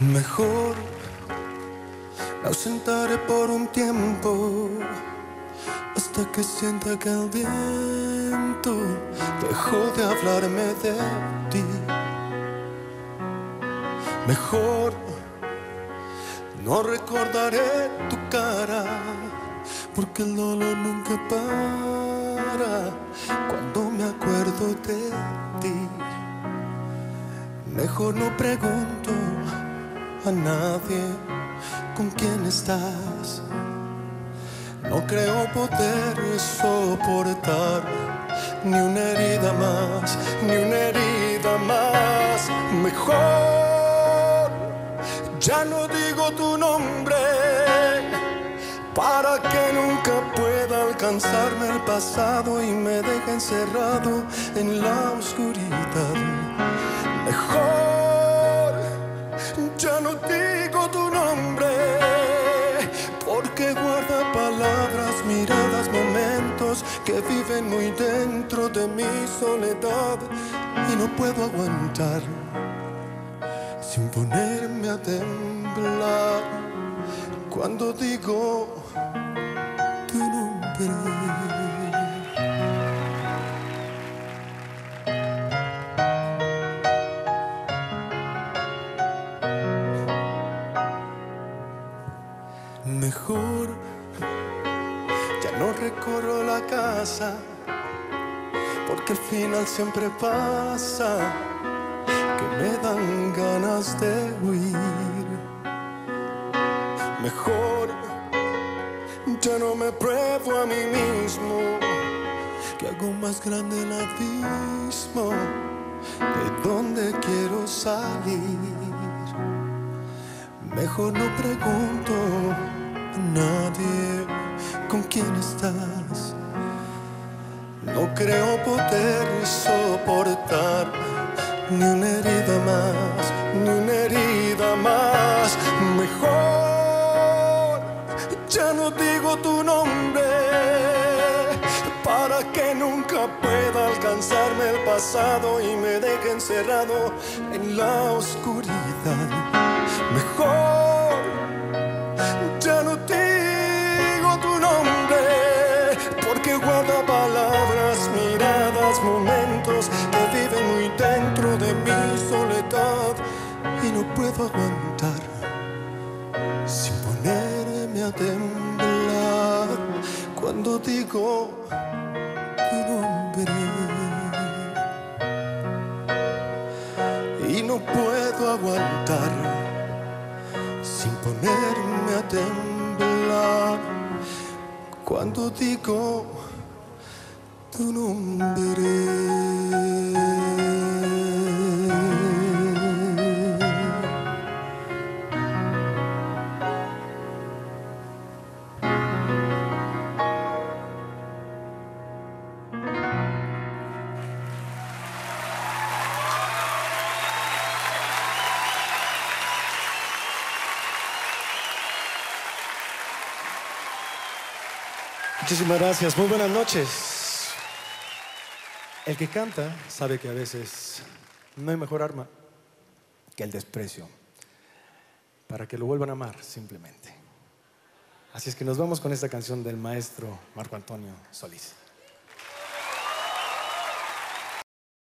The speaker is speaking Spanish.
Mejor me ausentaré por un tiempo hasta que sienta que el viento dejó de hablarme de ti. Mejor no recordaré tu cara porque el dolor nunca para cuando me acuerdo de ti. Mejor no pregunto a nadie con quién estás. No creo poder soportar ni una herida más, ni una herida más. Mejor ya no digo tu nombre para que nunca pueda alcanzarme el pasado y me deje encerrado en la oscuridad. Mejor ya no digo tu nombre, porque guarda palabras, miradas, momentos que viven muy dentro de mi soledad y no puedo aguantar sin ponerme a temblar cuando digo tu nombre. Mejor ya no recorro la casa porque al final siempre pasa que me dan ganas de huir. Mejor ya no me pruebo a mí mismo que hago más grande el abismo de donde quiero salir. Mejor no pregunto a nadie con quién estás. No creo poder soportar ni una herida más, ni una herida más. Mejor ya no digo tu nombre para que nunca pueda alcanzarme el pasado y me deje encerrado en la oscuridad. No puedo aguantar sin ponerme a temblar cuando digo tu nombre. Y no puedo aguantar sin ponerme a temblar cuando digo tu nombre. Muchísimas gracias, muy buenas noches. El que canta sabe que a veces no hay mejor arma que el desprecio, para que lo vuelvan a amar simplemente. Así es que nos vamos con esta canción del maestro Marco Antonio Solís.